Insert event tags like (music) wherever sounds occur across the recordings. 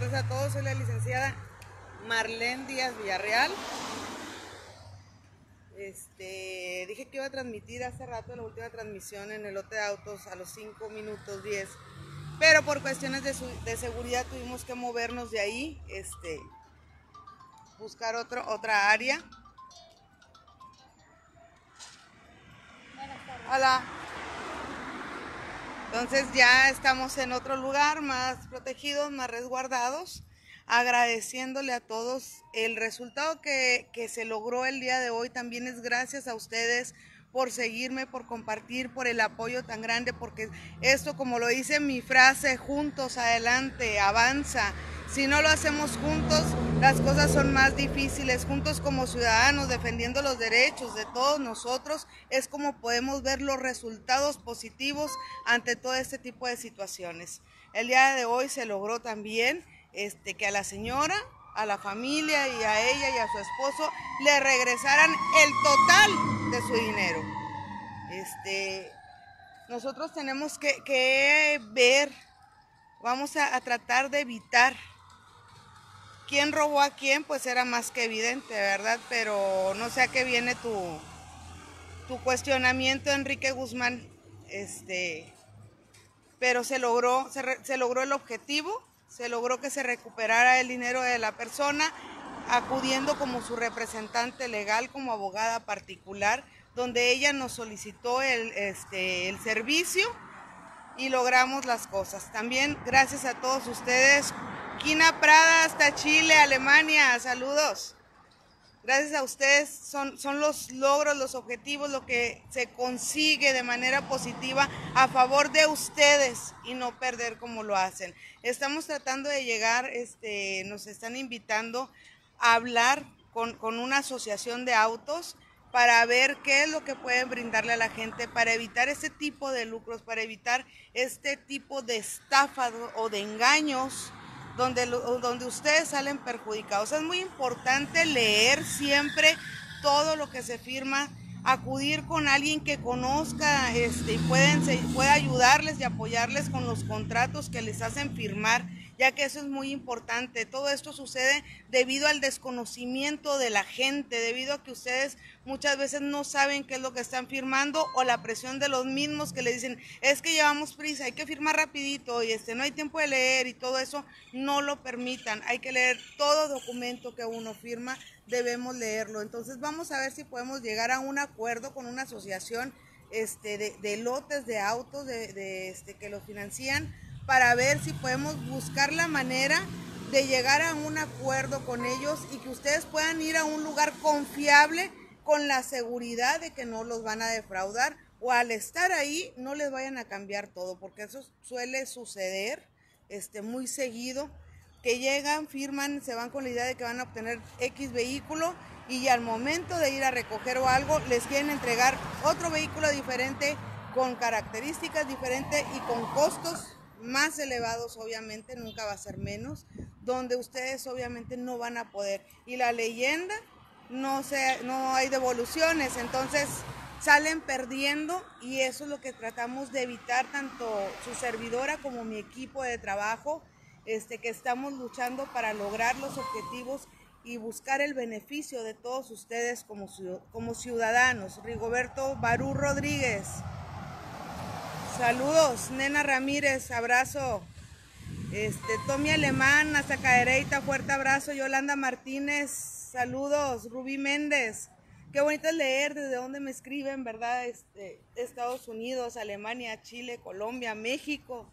tardes a todos. Soy la licenciada Marlene Díaz Villarreal. Este, dije que iba a transmitir hace rato la última transmisión en el lote de autos a los 5 minutos 10. Pero por cuestiones de, de, seguridad tuvimos que movernos de ahí, este, buscar otro, otra área. Hola. Entonces ya estamos en otro lugar más protegidos, más resguardados, agradeciéndole a todos. El resultado que, que se logró el día de hoy también es gracias a ustedes por seguirme, por compartir, por el apoyo tan grande, porque esto, como lo dice mi frase, juntos adelante, avanza. Si no lo hacemos juntos, las cosas son más difíciles. Juntos como ciudadanos, defendiendo los derechos de todos nosotros, es como podemos ver los resultados positivos ante todo este tipo de situaciones. El día de hoy se logró también este, que a la señora, a la familia y a ella y a su esposo le regresaran el total de su dinero. Este, nosotros tenemos que, que ver, vamos a, a tratar de evitar quién robó a quién, pues era más que evidente, ¿verdad? Pero no sé a qué viene tu, tu cuestionamiento, Enrique Guzmán. Este, pero se logró, se, logró el objetivo, se logró que se recuperara el dinero de la persona, acudiendo como su representante legal, como abogada particular, donde ella nos solicitó el, este, el servicio y logramos las cosas. También gracias a todos ustedes Quina Prada hasta Chile, Alemania, saludos. Gracias a ustedes son, son los logros, los objetivos, lo que se consigue de manera positiva a favor de ustedes y no perder como lo hacen. Estamos tratando de llegar, este, nos están invitando a hablar con, con una asociación de autos para ver qué es lo que pueden brindarle a la gente para evitar ese tipo de lucros, para evitar este tipo de estafas o de engaños donde, donde ustedes salen perjudicados. Es muy importante leer siempre todo lo que se firma, acudir con alguien que conozca este, y pueden, pueda ayudarles y apoyarles con los contratos que les hacen firmar ya que eso es muy importante. Todo esto sucede debido al desconocimiento de la gente, debido a que ustedes muchas veces no saben qué es lo que están firmando o la presión de los mismos que le dicen, es que llevamos prisa, hay que firmar rapidito y este no hay tiempo de leer y todo eso, no lo permitan. Hay que leer todo documento que uno firma, debemos leerlo. Entonces vamos a ver si podemos llegar a un acuerdo con una asociación este, de, lotes de autos de, de este, que lo financian para ver si podemos buscar la manera de llegar a un acuerdo con ellos y que ustedes puedan ir a un lugar confiable con la seguridad de que no los van a defraudar o al estar ahí no les vayan a cambiar todo, porque eso suele suceder este, muy seguido, que llegan, firman, se van con la idea de que van a obtener X vehículo y al momento de ir a recoger o algo les quieren entregar otro vehículo diferente con características diferentes y con costos más elevados obviamente, nunca va a ser menos, donde ustedes obviamente no van a poder. Y la leyenda, no, se, no hay devoluciones, entonces salen perdiendo y eso es lo que tratamos de evitar tanto su servidora como mi equipo de trabajo, este, que estamos luchando para lograr los objetivos y buscar el beneficio de todos ustedes como, como ciudadanos. Rigoberto Barú Rodríguez. Saludos, Nena Ramírez, abrazo. Este, Tommy Alemán, hasta Cadereita, fuerte abrazo. Yolanda Martínez, saludos. Rubí Méndez, qué bonito es leer desde dónde me escriben, ¿verdad? Este, Estados Unidos, Alemania, Chile, Colombia, México.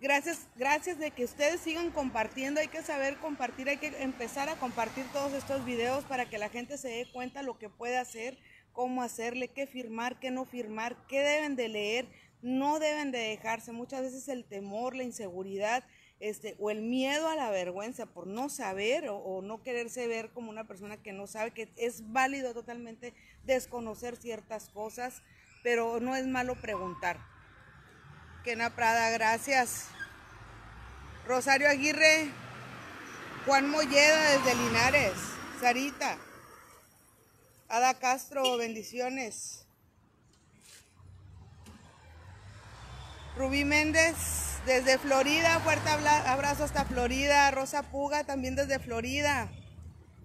Gracias, gracias de que ustedes sigan compartiendo. Hay que saber compartir, hay que empezar a compartir todos estos videos para que la gente se dé cuenta lo que puede hacer cómo hacerle, qué firmar, qué no firmar, qué deben de leer, no deben de dejarse. Muchas veces el temor, la inseguridad este, o el miedo a la vergüenza por no saber o, o, no quererse ver como una persona que no sabe, que es válido totalmente desconocer ciertas cosas, pero no es malo preguntar. Kena Prada, gracias. Rosario Aguirre, Juan Molleda desde Linares, Sarita. Ada Castro, bendiciones. Rubí Méndez, desde Florida, fuerte abrazo hasta Florida. Rosa Puga también desde Florida.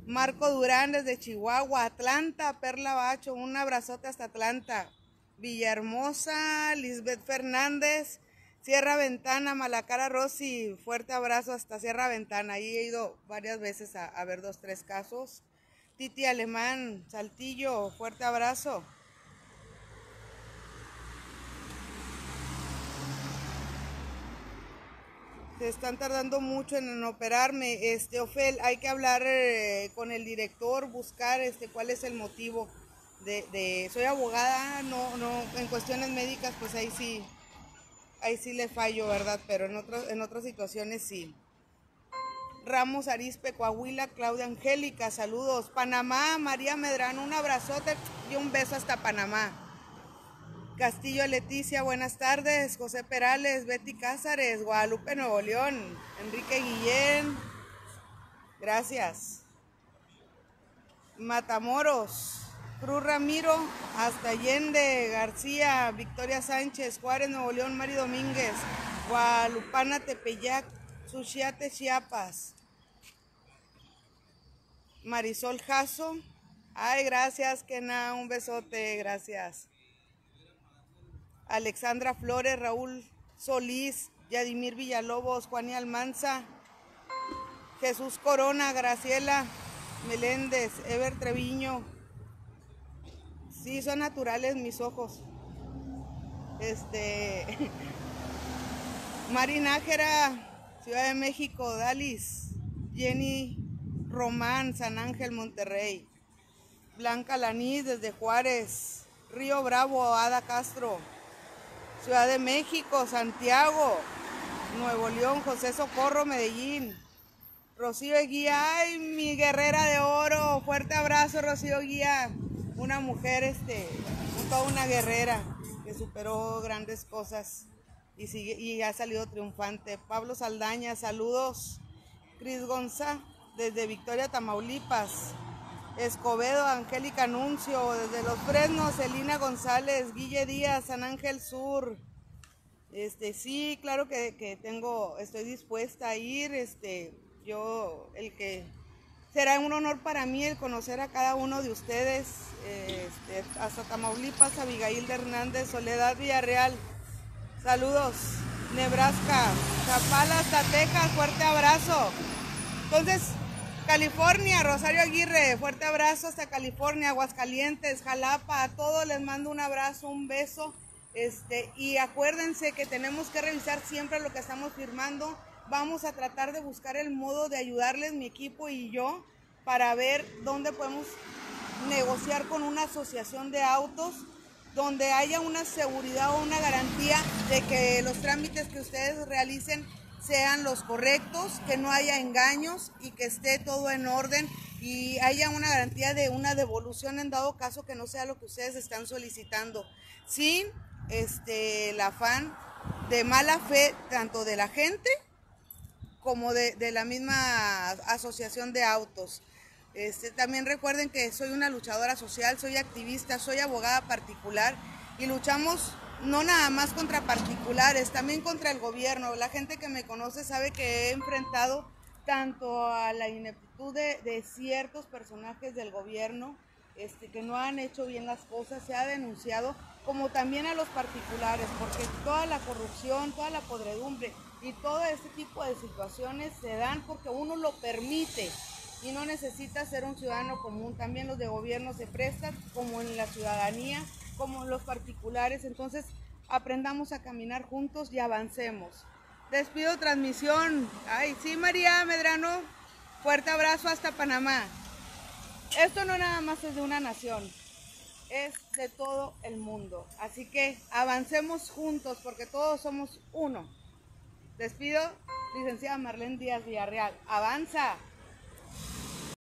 Marco Durán desde Chihuahua. Atlanta, Perla Bacho, un abrazote hasta Atlanta. Villahermosa, Lisbeth Fernández, Sierra Ventana, Malacara Rossi, fuerte abrazo hasta Sierra Ventana. Ahí he ido varias veces a, a ver dos, tres casos. Titi Alemán, Saltillo, fuerte abrazo. se están tardando mucho en operarme. Este, Ofel, hay que hablar eh, con el director, buscar este, cuál es el motivo de, soy abogada, no, no, en cuestiones médicas, pues ahí sí, ahí sí le fallo, ¿verdad? Pero en otros, en otras situaciones sí. Ramos Arispe, Coahuila, Claudia Angélica, saludos. Panamá, María Medrano, un abrazote y un beso hasta Panamá. Castillo Leticia, buenas tardes. José Perales, Betty Cázares, Guadalupe Nuevo León, Enrique Guillén, gracias. Matamoros, Cruz Ramiro, hasta Allende, García, Victoria Sánchez, Juárez, Nuevo León, Mari Domínguez, Guadalupana, Tepeyac, Suchiate, Chiapas. Marisol Jasso, ay, gracias, Kena, un besote, gracias. Alexandra Flores, Raúl Solís, Yadimir Villalobos, Juan Almanza, Jesús Corona, Graciela Meléndez, Ever Treviño. Sí, son naturales mis ojos. Este. (laughs) Marinájera, Ciudad de México, Dalis, Jenny Román, San Ángel, Monterrey. Blanca Lanís desde Juárez, Río Bravo, Ada Castro. Ciudad de México, Santiago, Nuevo León, José Socorro, Medellín. Rocío Guía, ay, mi guerrera de oro. Fuerte abrazo, Rocío Guía. Una mujer, este, toda una guerrera que superó grandes cosas y, sigue, y ha salido triunfante. Pablo Saldaña, saludos. Cris Gonza, desde Victoria, Tamaulipas. Escobedo, Angélica Anuncio, desde Los Fresnos, Elina González, Guille Díaz, San Ángel Sur. Este, sí, claro que, tengo, estoy dispuesta a ir, este, yo, el que, será un honor para mí el conocer a cada uno de ustedes, este, hasta Tamaulipas, Abigail de Hernández, Soledad Villarreal, saludos, Nebraska, Chapala hasta Texas, fuerte abrazo. Entonces, California, Rosario Aguirre, fuerte abrazo hasta California, Aguascalientes, Jalapa, a todos les mando un abrazo, un beso. Este, y acuérdense que tenemos que revisar siempre lo que estamos firmando. Vamos a tratar de buscar el modo de ayudarles, mi equipo y yo, para ver dónde podemos negociar con una asociación de autos donde haya una seguridad o una garantía de que los trámites que ustedes realicen sean los correctos, que no haya engaños y que esté todo en orden y haya una garantía de una devolución en dado caso que no sea lo que ustedes están solicitando, sin este, el afán de mala fe tanto de la gente como de, la misma asociación de autos. Este, también recuerden que soy una luchadora social, soy activista, soy abogada particular y luchamos no nada más contra particulares, también contra el gobierno. La gente que me conoce sabe que he enfrentado tanto a la ineptitud de, ciertos personajes del gobierno este, que no han hecho bien las cosas, se ha denunciado, como también a los particulares, porque toda la corrupción, toda la podredumbre y todo este tipo de situaciones se dan porque uno lo permite y no necesita ser un ciudadano común. También los de gobierno se prestan, como en la ciudadanía, como los particulares. Entonces, aprendamos a caminar juntos y avancemos. Despido transmisión. Ay, sí, María Medrano. Fuerte abrazo hasta Panamá. Esto no nada más es de una nación, es de todo el mundo. Así que avancemos juntos porque todos somos uno. Despido, licenciada Marlene Díaz Villarreal. Avanza.